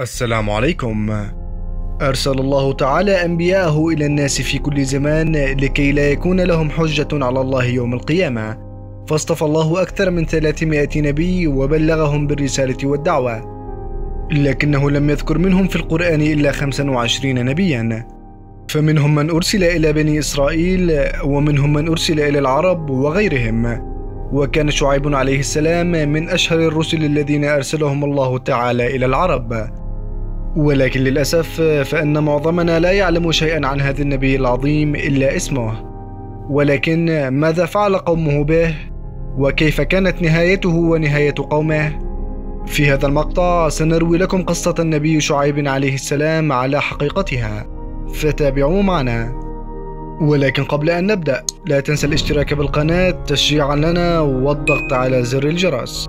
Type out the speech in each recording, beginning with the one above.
السلام عليكم. أرسل الله تعالى أنبياءه إلى الناس في كل زمان لكي لا يكون لهم حجة على الله يوم القيامة. فاصطفى الله أكثر من 300 نبي وبلغهم بالرسالة والدعوة. لكنه لم يذكر منهم في القرآن إلا 25 نبيا. فمنهم من أرسل إلى بني إسرائيل ومنهم من أرسل إلى العرب وغيرهم. وكان شعيب عليه السلام من أشهر الرسل الذين أرسلهم الله تعالى إلى العرب. ولكن للأسف فإن معظمنا لا يعلم شيئا عن هذا النبي العظيم إلا اسمه. ولكن ماذا فعل قومه به؟ وكيف كانت نهايته ونهاية قومه؟ في هذا المقطع سنروي لكم قصة النبي شعيب عليه السلام على حقيقتها. فتابعوا معنا. ولكن قبل أن نبدأ لا تنسى الاشتراك بالقناة تشجيعا لنا والضغط على زر الجرس.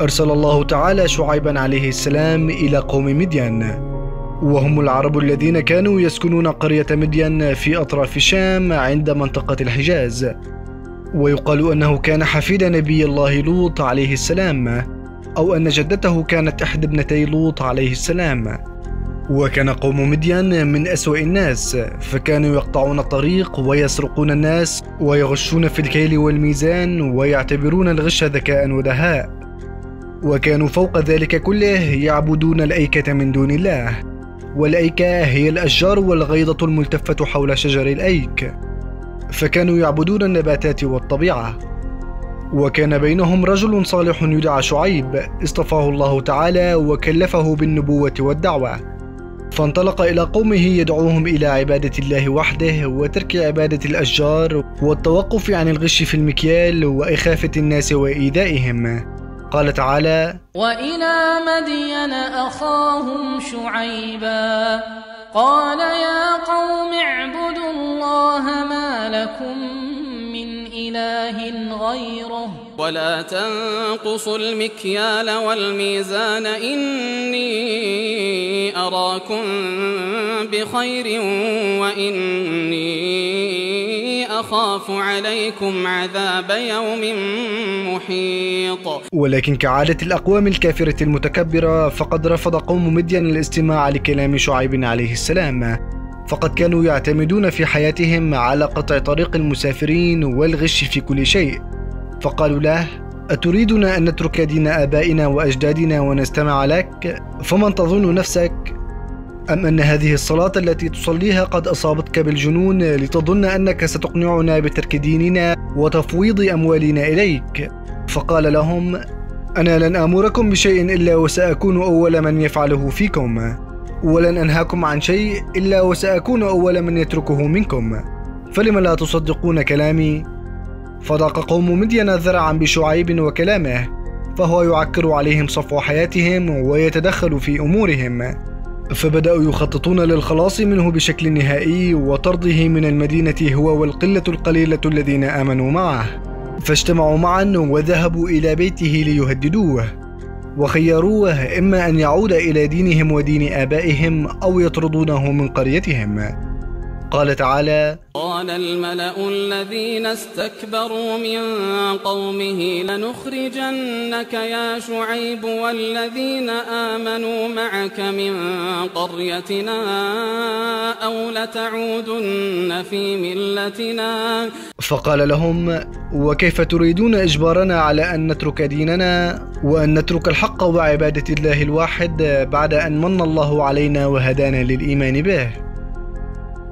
أرسل الله تعالى شعيبا عليه السلام إلى قوم مدين. وهم العرب الذين كانوا يسكنون قرية مدين في أطراف الشام عند منطقة الحجاز. ويقال أنه كان حفيد نبي الله لوط عليه السلام أو أن جدته كانت إحدى ابنتي لوط عليه السلام. وكان قوم مدين من أسوأ الناس فكانوا يقطعون الطريق ويسرقون الناس ويغشون في الكيل والميزان ويعتبرون الغش ذكاء ودهاء. وكانوا فوق ذلك كله يعبدون الأيكة من دون الله. والأيكة هي الأشجار والغيضة الملتفة حول شجر الأيك. فكانوا يعبدون النباتات والطبيعة. وكان بينهم رجل صالح يدعى شعيب اصطفاه الله تعالى وكلفه بالنبوة والدعوة. فانطلق إلى قومه يدعوهم إلى عبادة الله وحده وترك عبادة الأشجار والتوقف عن الغش في المكيال وإخافة الناس وإيذائهم. قال تعالى وإلى مدين أخاهم شعيبا قال يا قوم اعبدوا الله ما لكم من إله غيره ولا تنقصوا المكيال والميزان إني أراكم بخير وإني أخاف عليكم عذاب يوم محيط ولكن كعادة الأقوام الكافرة المتكبرة فقد رفض قوم مدين الاستماع لكلام شعيب عليه السلام فقد كانوا يعتمدون في حياتهم على قطع طريق المسافرين والغش في كل شيء فقالوا له أتريدنا أن نترك دين آبائنا وأجدادنا ونستمع لك؟ فمن تظن نفسك؟ أم أن هذه الصلاة التي تصليها قد أصابتك بالجنون لتظن أنك ستقنعنا بترك ديننا وتفويض أموالنا إليك؟ فقال لهم: أنا لن آمركم بشيء إلا وسأكون أول من يفعله فيكم، ولن أنهاكم عن شيء إلا وسأكون أول من يتركه منكم، فلم لا تصدقون كلامي؟ فضاق قوم مدين ذرعا بشعيب وكلامه فهو يعكر عليهم صفو حياتهم ويتدخل في أمورهم فبدأوا يخططون للخلاص منه بشكل نهائي وطرده من المدينة هو والقلة القليلة الذين آمنوا معه. فاجتمعوا معا وذهبوا إلى بيته ليهددوه. وخيروه إما أن يعود إلى دينهم ودين آبائهم أو يطردونه من قريتهم. قال تعالى قال الملأ الذين استكبروا من قومه لنخرجنك يا شعيب والذين آمنوا معك من قريتنا أو لتعودن في ملتنا. فقال لهم وكيف تريدون إجبارنا على أن نترك ديننا وأن نترك الحق وعبادة الله الواحد بعد أن من الله علينا وهدانا للإيمان به؟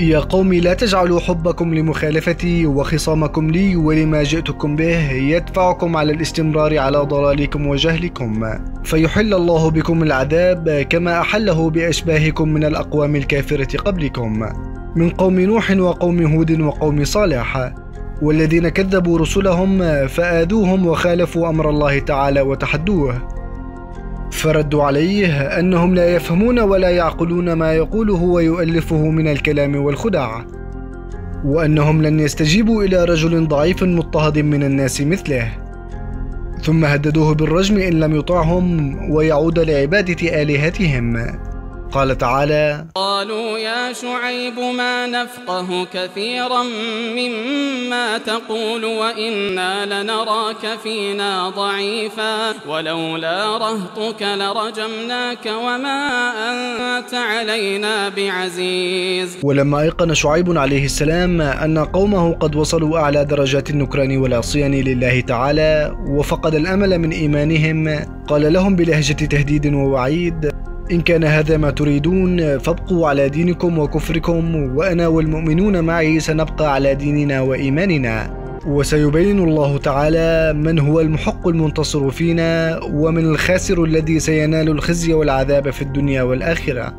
يا قوم لا تجعلوا حبكم لمخالفتي وخصامكم لي ولما جئتكم به يدفعكم على الاستمرار على ضلالكم وجهلكم. فيحل الله بكم العذاب كما أحله بأشباهكم من الأقوام الكافرة قبلكم من قوم نوح وقوم هود وقوم صالح. والذين كذبوا رسلهم فآذوهم وخالفوا أمر الله تعالى وتحدوه. فردوا عليه أنهم لا يفهمون ولا يعقلون ما يقوله ويؤلفه من الكلام والخدع وأنهم لن يستجيبوا إلى رجل ضعيف مضطهد من الناس مثله. ثم هددوه بالرجم إن لم يطعهم ويعود لعبادة آلهتهم. قال تعالى قالوا يا شعيب ما نفقه كثيرا مما تقول وإنا لنراك فينا ضعيفا ولولا رهطك لرجمناك وما أنت علينا بعزيز. ولما أيقن شعيب عليه السلام أن قومه قد وصلوا أعلى درجات النكران والعصيان لله تعالى وفقد الأمل من إيمانهم قال لهم بلهجة تهديد ووعيد إن كان هذا ما تريدون فابقوا على دينكم وكفركم وأنا والمؤمنون معي سنبقى على ديننا وإيماننا. وسيبين الله تعالى من هو المحق المنتصر فينا ومن الخاسر الذي سينال الخزي والعذاب في الدنيا والآخرة.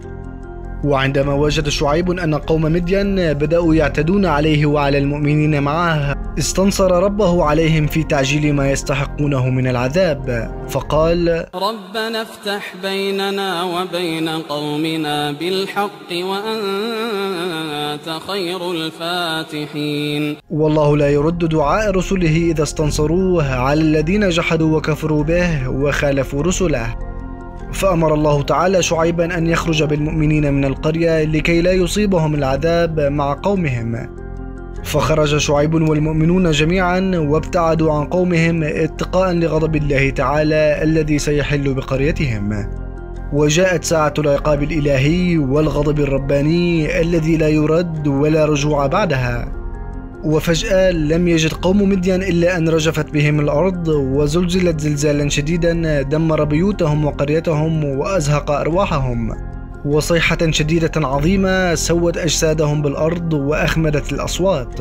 وعندما وجد شعيب أن قوم مدين بدأوا يعتدون عليه وعلى المؤمنين معه استنصر ربه عليهم في تعجيل ما يستحقونه من العذاب فقال ربنا افتح بيننا وبين قومنا بالحق وأنت خير الفاتحين. والله لا يرد دعاء رسله إذا استنصروه على الذين جحدوا وكفروا به وخالفوا رسله. فأمر الله تعالى شعيبا أن يخرج بالمؤمنين من القرية لكي لا يصيبهم العذاب مع قومهم. فخرج شعيب والمؤمنون جميعا وابتعدوا عن قومهم اتقاء لغضب الله تعالى الذي سيحل بقريتهم. وجاءت ساعة العقاب الإلهي والغضب الرباني الذي لا يرد ولا رجوع بعدها. وفجأة لم يجد قوم مدين إلا أن رجفت بهم الأرض وزلزلت زلزالا شديدا دمر بيوتهم وقريتهم وأزهق أرواحهم. وصيحة شديدة عظيمة سوت أجسادهم بالأرض وأخمدت الأصوات.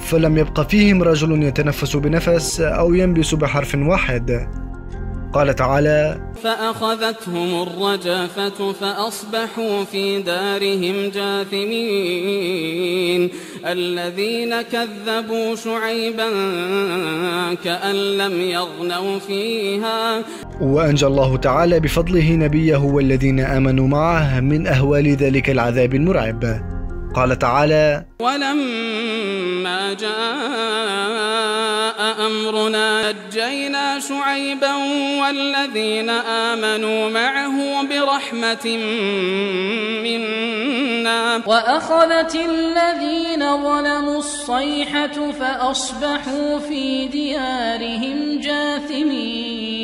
فلم يبق فيهم رجل يتنفس بنفس أو ينبس بحرف واحد. قال تعالى فأخذتهم الرجفة فأصبحوا في دارهم جاثمين. الذين كذبوا شعيبا كأن لم يغنوا فيها. وأنجى الله تعالى بفضله نبيه والذين آمنوا معه من أهوال ذلك العذاب المرعب. قال تعالى ولما جاء أمرنا نجينا شعيبا والذين آمنوا معه برحمة منا وأخذت الذين ظلموا الصيحة فأصبحوا في ديارهم جاثمين.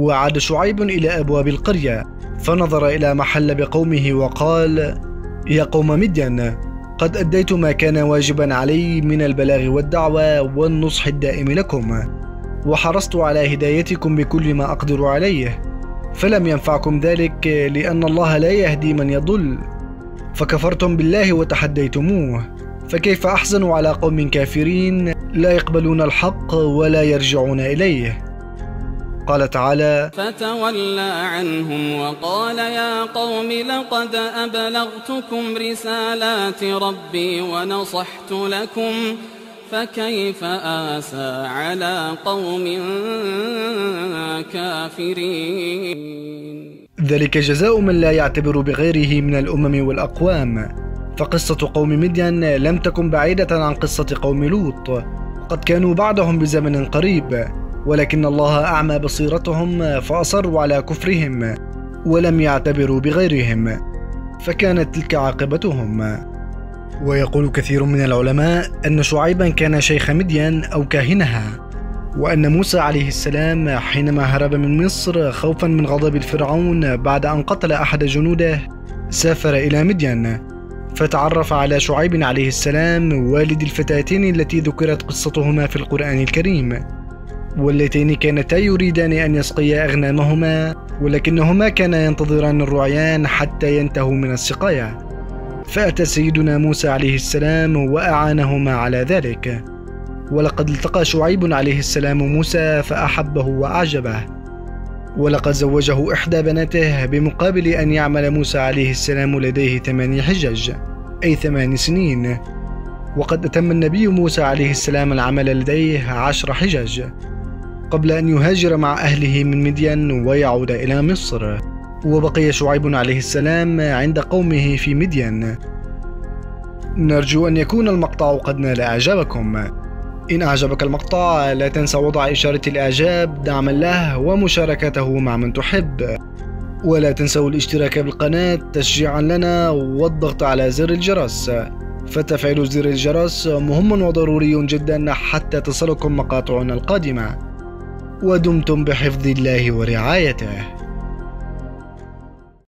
وعاد شعيب إلى أبواب القرية فنظر إلى محل بقومه وقال يا قوم مدين قد أديت ما كان واجبا علي من البلاغ والدعوة والنصح الدائم لكم وحرصت على هدايتكم بكل ما أقدر عليه فلم ينفعكم ذلك لأن الله لا يهدي من يضل فكفرتم بالله وتحديتموه فكيف أحزن على قوم كافرين لا يقبلون الحق ولا يرجعون إليه؟ قال تعالى فتولى عنهم وقال يا قوم لقد أبلغتكم رسالات ربي ونصحت لكم فكيف آسى على قوم كافرين؟ ذلك جزاء من لا يعتبر بغيره من الأمم والأقوام. فقصة قوم مدين لم تكن بعيدة عن قصة قوم لوط قد كانوا بعدهم بزمن قريب. ولكن الله أعمى بصيرتهم فأصروا على كفرهم ولم يعتبروا بغيرهم فكانت تلك عاقبتهم. ويقول كثير من العلماء أن شعيبا كان شيخ مدين أو كاهنها وأن موسى عليه السلام حينما هرب من مصر خوفا من غضب الفرعون بعد أن قتل أحد جنوده سافر إلى مدين فتعرف على شعيب عليه السلام والد الفتاتين التي ذكرت قصتهما في القرآن الكريم. واللتين كانتا يريدان أن يسقيا أغنامهما ولكنهما كانا ينتظران الرعيان حتى ينتهوا من السقاية فأتى سيدنا موسى عليه السلام وأعانهما على ذلك. ولقد التقى شعيب عليه السلام موسى فأحبه وأعجبه. ولقد زوجه إحدى بناته بمقابل أن يعمل موسى عليه السلام لديه ثماني حجج أي ثمان سنين. وقد أتم النبي موسى عليه السلام العمل لديه عشر حجج قبل أن يهاجر مع أهله من مدين ويعود إلى مصر. وبقي شعيب عليه السلام عند قومه في مدين. نرجو أن يكون المقطع قد نال إعجابكم. إن أعجبك المقطع لا تنسى وضع إشارة الإعجاب دعما له ومشاركته مع من تحب. ولا تنسوا الاشتراك بالقناة تشجيعا لنا والضغط على زر الجرس. فتفعيل زر الجرس مهم وضروري جدا حتى تصلكم مقاطعنا القادمة. ودمتم بحفظ الله ورعايته.